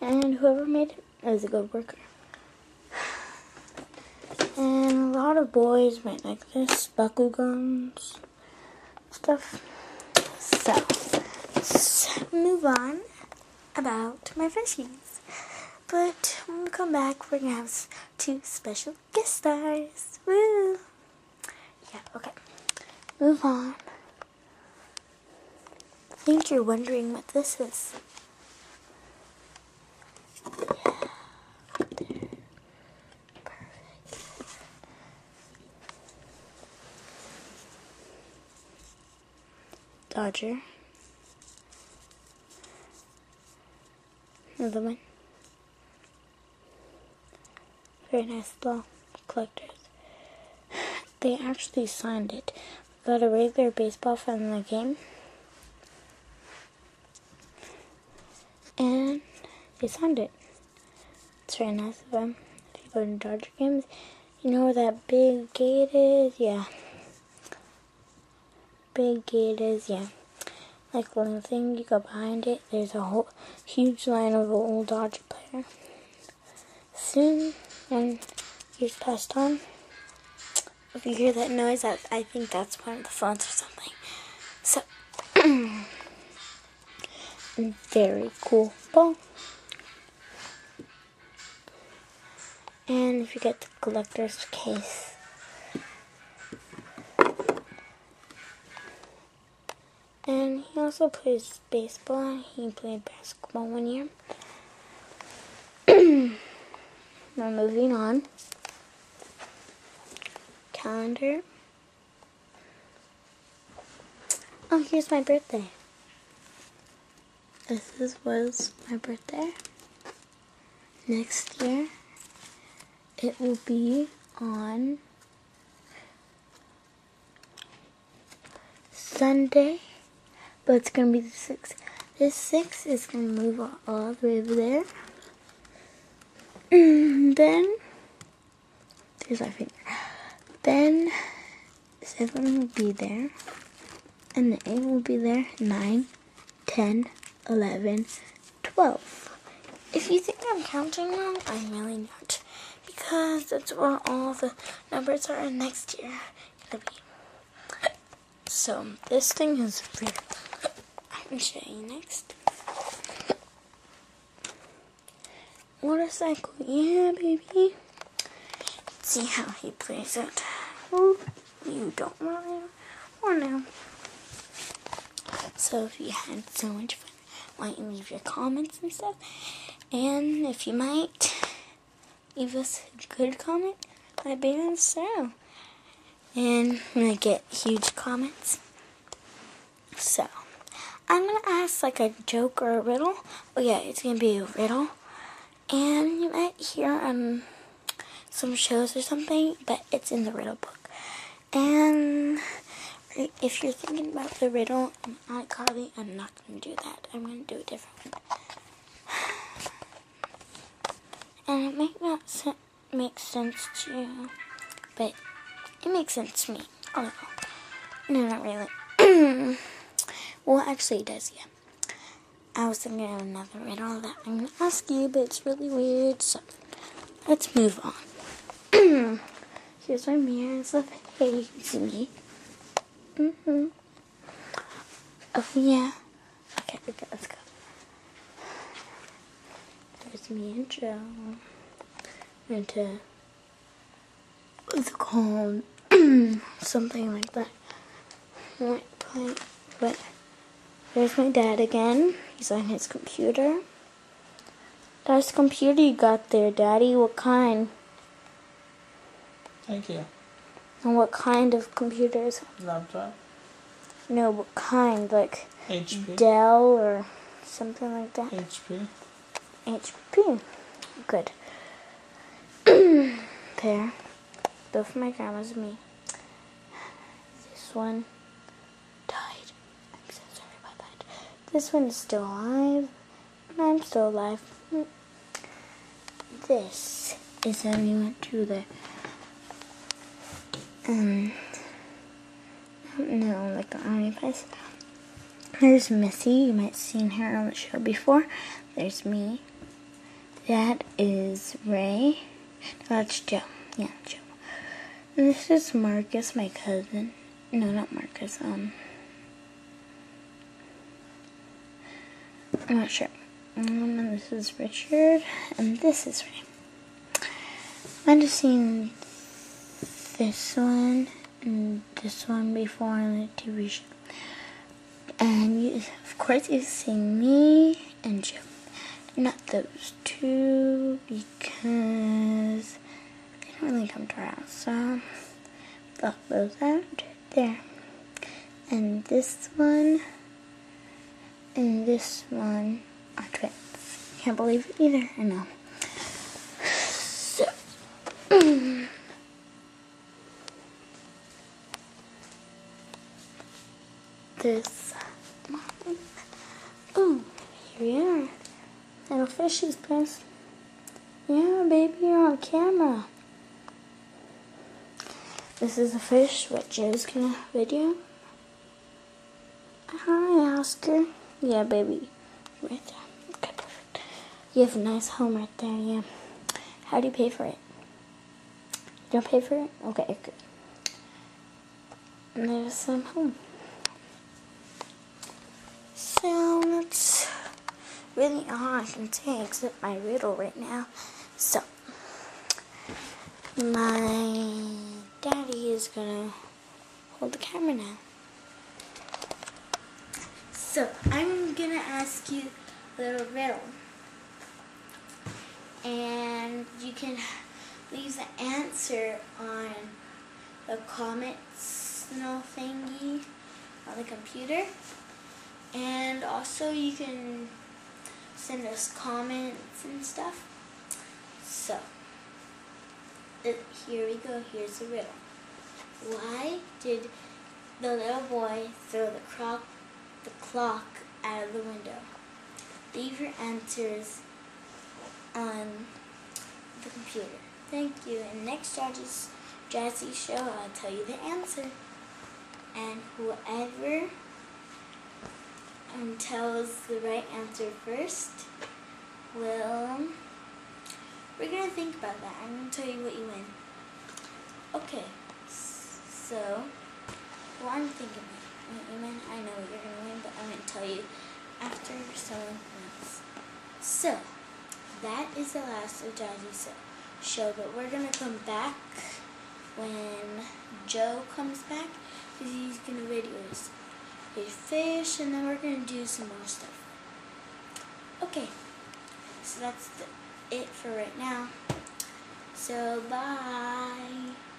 and whoever made it is a good worker. And a lot of boys might like this, Bakugans, stuff. So, let's move on about my fishies. But when we come back, we're gonna have two special guest stars. Woo! Yeah, okay. Move on. I think you're wondering what this is. Dodger. Another one. Very nice little collectors. They actually signed it. Got a regular baseball from the game. And they signed it. It's very nice of them. If you go to Dodger games, you know where that big gate is? Yeah big gate is, yeah. Like one thing you go behind it, there's a whole huge line of old Dodger player. Soon, when years passed on, if you hear that noise, I, I think that's one of the phones or something. So, very cool ball. And if you get the collector's case, also plays baseball. He played basketball one year. now moving on. Calendar. Oh, here's my birthday. This is, was my birthday. Next year, it will be on Sunday, but it's gonna be the six. This six is gonna move all, the way over there. then there's my finger. Then seven will be there, and the eight will be there. Nine, ten, eleven, twelve. If you think I'm counting wrong, I'm really not, because that's where all the numbers are next year gonna be. So this thing is real. I can show you next. Motorcycle, yeah, baby. Let's see how he plays it. Ooh, you don't want to. So if you had so much fun, why don't you leave your comments and stuff? And if you might leave us a good comment, I'd be on so. And gonna get huge comments. So I'm gonna ask like a joke or a riddle. Oh yeah, it's gonna be a riddle. And you might hear um some shows or something, but it's in the riddle book. And if you're thinking about the riddle and iCarly, I'm not gonna do that. I'm gonna do a different one. And it might not se- make sense to you, but it makes sense to me. A little. No, not really. well, actually, it does, yeah. I was thinking of another riddle that I'm to ask you, but it's really weird, so let's move on. Here's my mirror, hey, you see me. Mm-hmm. Oh, yeah. Okay, okay, let's go. There's me and Joe. Went to what's it called? Something like that. Right, play, there's my dad again. He's on his computer. Nice computer you got there, Daddy. What kind? Thank you. And what kind of computers? Laptop. No, what kind? Like HP. Dell or something like that? HP. HP. Good. there. Both my grandmas and me. This one died. I'm so sorry about that. This one is still alive. I'm still alive. This is when we went to the um know, like the army place. There's Missy, you might have seen her on the show before. There's me. that is Ray. That's Joe. Yeah, Joe. And this is Marcus, my cousin. No, not Marcus. Um, I'm not sure. Um, this is Richard, and this is Ray. I've just seen this one and this one before on the TV show. And you, of course, you've seen me and Joe. Not those two because they don't really come to our house. So, block those out. There. And this one and this one are twins. Can't believe it either. I know. So, this. Oh, here we are. Little fishies, Prince. Yeah, baby, you're on camera. This is a fish what Joe's gonna video. Hi, Oscar. Yeah, baby. Right there. Okay, perfect. You have a nice home right there, yeah. How do you pay for it? You don't pay for it? Okay, good. And there's some home. So that's really all I can say except my riddle right now. So my daddy is gonna hold the camera now. So I'm gonna ask you a little riddle. And you can leave the answer on the comments no thingy on the computer. And also you can send us comments and stuff. So, it, here we go. Here's the riddle. Why did the little boy throw the, clock, the clock out of the window? Leave your answers on the computer. Thank you. And next Jazzy's, Jazzy show, I'll tell you the answer. And whoever and tells the right answer first, will... we're going to think about that. I'm going to tell you what you win. Okay, so, well, I'm thinking win. I know you're going to win, but I'm going to tell you after someone wins. So, that is the last of Jazzy's show, but we're going to come back when Joe comes back because he's going to video us a fish, and then we're going to do some more stuff. Okay, so that's the, it for right now. So, bye.